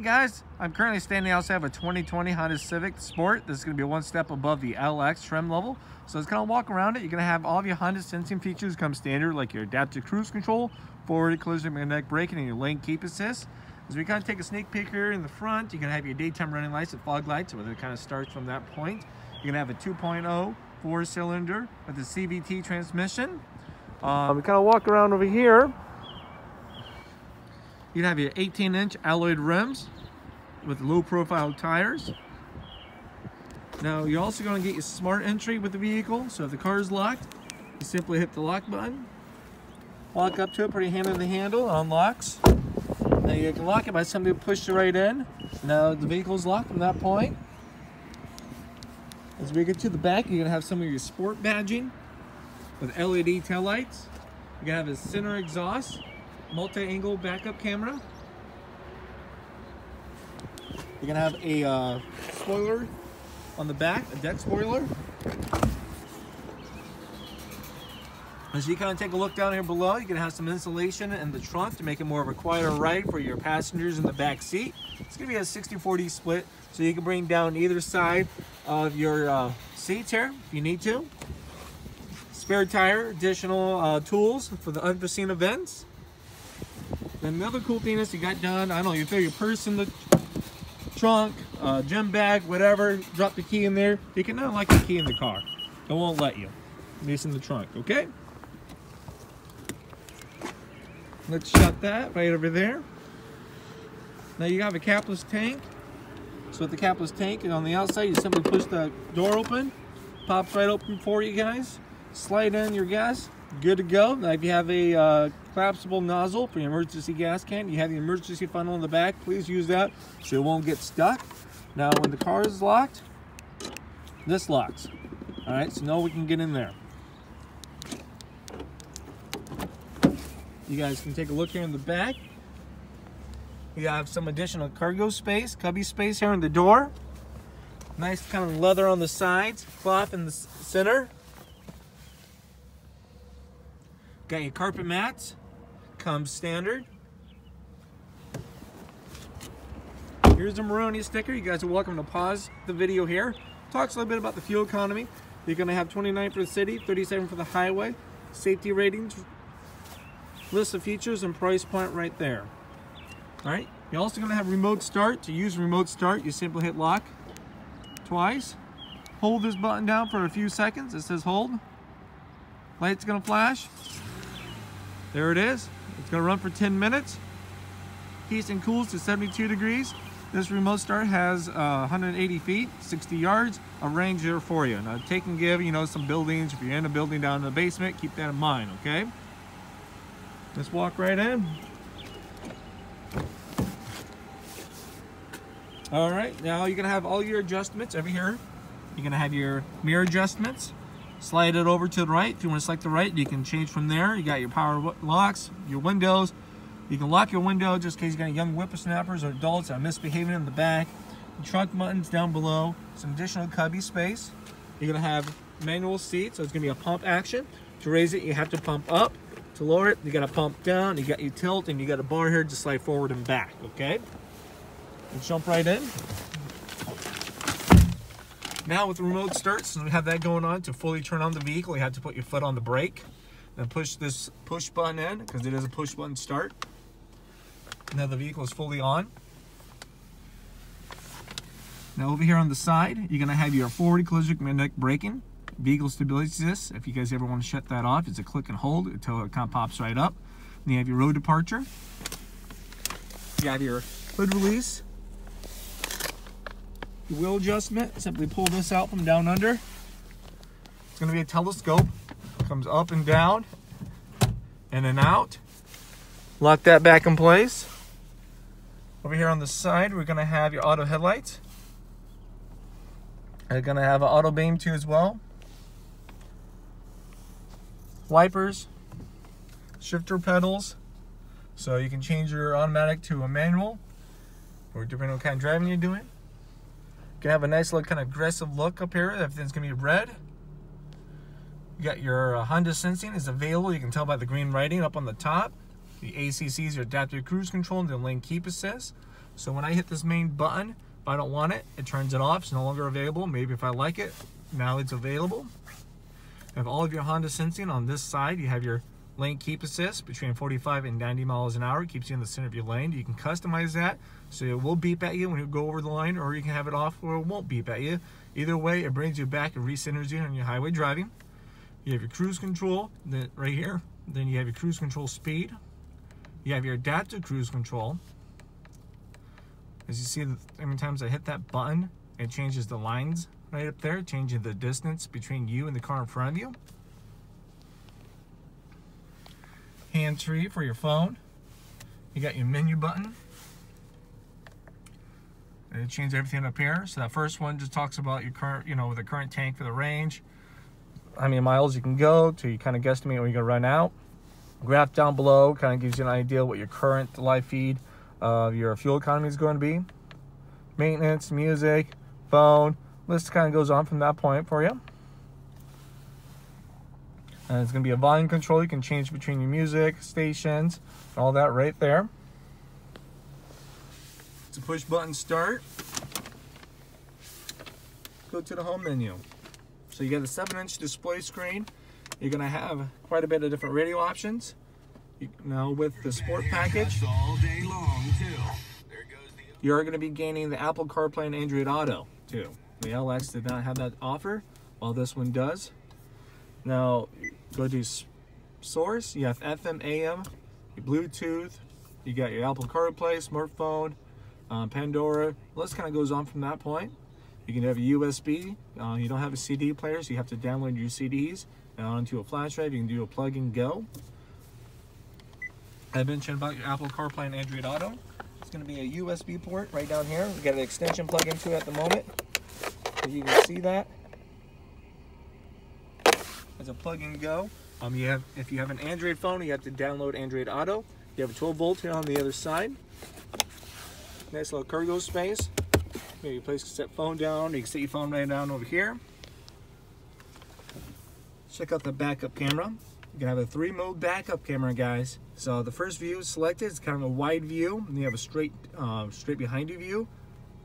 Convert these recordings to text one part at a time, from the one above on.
Hey guys, I'm currently standing outside of a 2020 Honda Civic Sport. This is going to be one step above the LX trim level. So let's kind of walk around it. You're going to have all of your Honda sensing features come standard, like your adaptive cruise control, forward collision mitigation braking, and your lane keep assist. As we kind of take a sneak peek here in the front, you're going to have your daytime running lights and fog lights, where it kind of starts from that point. You're going to have a 2.0 four-cylinder with a CVT transmission. Um, we kind of walk around over here. You'd have your 18 inch alloyed rims with low profile tires. Now you're also going to get your smart entry with the vehicle. So if the car is locked, you simply hit the lock button. Walk up to it, put your hand on the handle, unlocks. Now you can lock it by somebody push it right in. Now the vehicle is locked from that point. As we get to the back, you're gonna have some of your sport badging with LED taillights. You're gonna have a center exhaust multi-angle backup camera. You're gonna have a uh, spoiler on the back, a deck spoiler. As you kind of take a look down here below, you're gonna have some insulation in the trunk to make it more of a quieter ride for your passengers in the back seat. It's gonna be a 60-40 split, so you can bring down either side of your uh, seats here if you need to. Spare tire, additional uh, tools for the unforeseen events. Then another cool thing is you got done, I don't know, you throw your purse in the trunk, uh, gym bag, whatever, drop the key in there. You can unlock the key in the car. It won't let you. It's in the trunk, okay? Let's shut that right over there. Now you have a capless tank. So with the capless tank and on the outside, you simply push the door open, pops right open for you guys. Slide in your gas, good to go. Now if you have a uh, collapsible nozzle for your emergency gas can, you have the emergency funnel in the back, please use that so it won't get stuck. Now when the car is locked, this locks. All right, so now we can get in there. You guys can take a look here in the back. You have some additional cargo space, cubby space here in the door. Nice kind of leather on the sides, cloth in the center. Got your carpet mats, comes standard. Here's the Monroney sticker. You guys are welcome to pause the video here. Talks a little bit about the fuel economy. You're gonna have 29 for the city, 37 for the highway. Safety ratings, list of features and price point right there. All right, you're also gonna have remote start. To use remote start, you simply hit lock twice. Hold this button down for a few seconds. It says hold. Light's gonna flash. There it is. It's gonna run for 10 minutes. Heats and cools to 72 degrees. This remote start has uh, 180 feet, 60 yards, a range there for you. Now take and give, you know, some buildings. If you're in a building down in the basement, keep that in mind, okay? Let's walk right in. All right, now you're gonna have all your adjustments over here. You're gonna have your mirror adjustments. Slide it over to the right. If you wanna select the right, you can change from there. You got your power locks, your windows. You can lock your window just in case you got young whippersnappers or adults that are misbehaving in the back. The trunk buttons down below. Some additional cubby space. You're gonna have manual seats, so it's gonna be a pump action. To raise it, you have to pump up. To lower it, you gotta pump down. You got your tilt, and you got a bar here to slide forward and back, okay? Let's jump right in. Now with the remote start, since we have that going on, to fully turn on the vehicle, you have to put your foot on the brake. Then push this push button in, because it is a push button start. Now the vehicle is fully on. Now over here on the side, you're gonna have your forward collision mitigation braking, vehicle stability assist. If you guys ever want to shut that off, it's a click and hold until it kind of pops right up. Then you have your road departure. You have your hood release, your wheel adjustment, simply pull this out from down under. It's gonna be a telescope. Comes up and down, in and out. Lock that back in place. Over here on the side, we're gonna have your auto headlights. They're gonna have an auto beam too as well. Wipers, shifter paddles, so you can change your automatic to a manual, or depending on what kind of driving you're doing. Can have a nice little kind of aggressive look up here. Everything's gonna be red. You got your uh, Honda Sensing is available. You can tell by the green writing up on the top. The ACC is your adaptive cruise control and the lane keep assist. So when I hit this main button, if I don't want it, it turns it off. It's no longer available. Maybe if I like it, now it's available. You have all of your Honda sensing on this side. You have your lane keep assist between 45 and 90 miles an hour. It keeps you in the center of your lane. You can customize that so it will beep at you when you go over the line or you can have it off or it won't beep at you. Either way, it brings you back and recenters you on your highway driving. You have your cruise control right here. Then you have your cruise control speed. You have your adaptive cruise control. As you see, many times I hit that button, it changes the lines right up there, changing the distance between you and the car in front of you. Hands free for your phone. You got your menu button. It changes everything up here. So that first one just talks about your current, you know, with the current tank for the range, how many miles you can go to you kind of guesstimate when you're gonna run out. Graph down below kind of gives you an idea what your current live feed of your fuel economy is going to be. Maintenance, music, phone, list kind of goes on from that point for you. And it's going to be a volume control. You can change between your music, stations, all that right there. It's a push button start. Go to the home menu. So you got a 7 inch display screen. You're going to have quite a bit of different radio options. You, now with the sport package, you're going to be gaining the Apple CarPlay and Android Auto too. The LX did not have that offer, while this one does. Now, go to source, you have FM, AM, Bluetooth, you got your Apple CarPlay, smartphone, um, Pandora. List kind of goes on from that point. You can have a USB. Uh, you don't have a CD player, so you have to download your CDs onto a flash drive. You can do a plug and go. I mentioned about your Apple CarPlay and Android Auto. It's going to be a USB port right down here. We got an extension plug into it at the moment. As you can see that. A plug and go. Um, you have if you have an Android phone, you have to download Android Auto. You have a 12 volt here on the other side. Nice little cargo space. Maybe a place set phone down. You can set your phone right down over here. Check out the backup camera. You can have a three mode backup camera, guys. So the first view is selected. It's kind of a wide view. And you have a straight, uh, straight behind you view.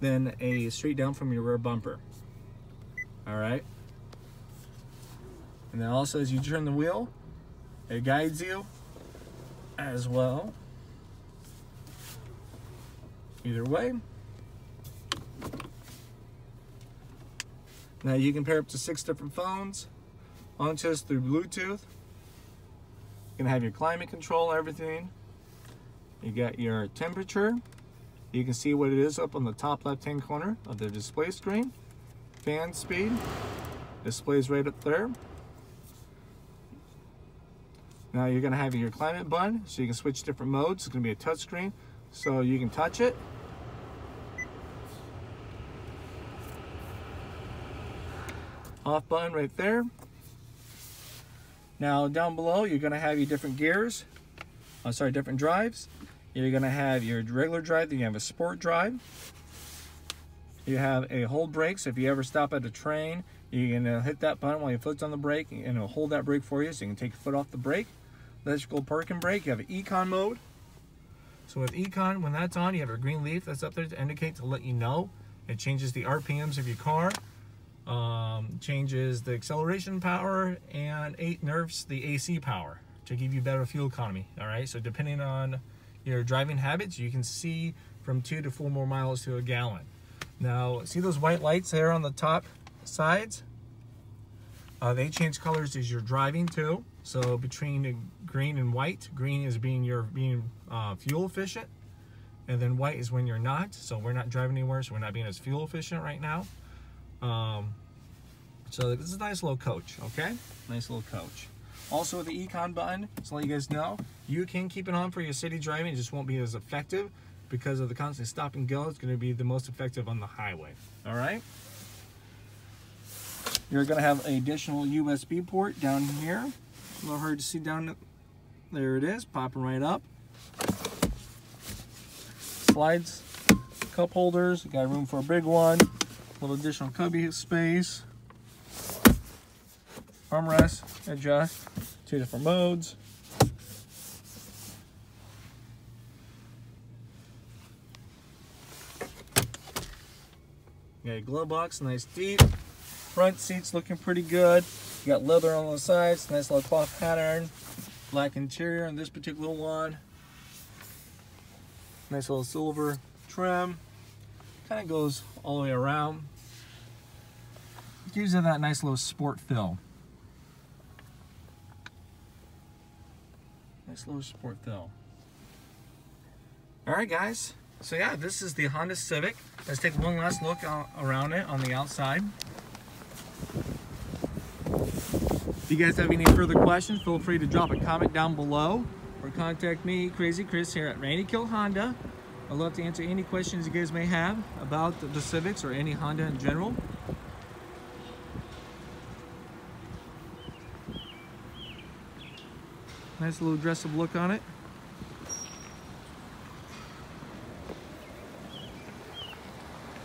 Then a straight down from your rear bumper. All right. And then also as you turn the wheel, it guides you as well. Either way. Now you can pair up to six different phones onto us through Bluetooth. You can have your climate control, everything. You got your temperature. You can see what it is up on the top left hand corner of the display screen. Fan speed. Displays right up there. Now you're to have your climate button so you can switch different modes. It's to be a touch screen so you can touch it off button right there. Now down below, you're gonna have your different gears. Oh, sorry, different drives. You're gonna have your regular drive, then you have a sport drive. You have a hold brake, so if you ever stop at a train, you can hit that button while your foot's on the brake, and it'll hold that brake for you, so you can take your foot off the brake. Electrical parking brake, you have econ mode. So with econ, when that's on, you have a green leaf that's up there to indicate to let you know. It changes the RPMs of your car um, changes the acceleration power and eight nerfs the AC power to give you better fuel economy. All right, so depending on your driving habits, you can see from two to four more miles to a gallon. Now, see those white lights there on the top sides? Uh, they change colors as you're driving too. So between green and white, green is being your being uh, fuel efficient, and then white is when you're not. So we're not driving anywhere, so we're not being as fuel efficient right now. Um, so this is a nice little coach, okay? Nice little coach. Also with the econ button, just to let you guys know, you can keep it on for your city driving. It just won't be as effective because of the constant stop and go. It's going to be the most effective on the highway. All right. You're going to have an additional USB port down here. A little hard to see down there. It is popping right up. Slides, cup holders. You got room for a big one A little additional cubby space. Armrest, adjust, two different modes. You got your glove box, nice deep. Front seats looking pretty good. You got leather on the sides, nice little cloth pattern. Black interior on this particular one. Nice little silver trim. Kind of goes all the way around. Gives it that nice little sport feel. Nice little sport feel. All right, guys. So yeah, this is the Honda Civic. Let's take one last look around it on the outside. If you guys have any further questions, feel free to drop a comment down below or contact me, Crazy Chris, here at Rainy Randy Kuehl Honda. I'd love to answer any questions you guys may have about the Civics or any Honda in general. Nice little aggressive look on it.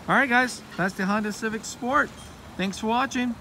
All right, guys, that's the Honda Civic Sport. Thanks for watching.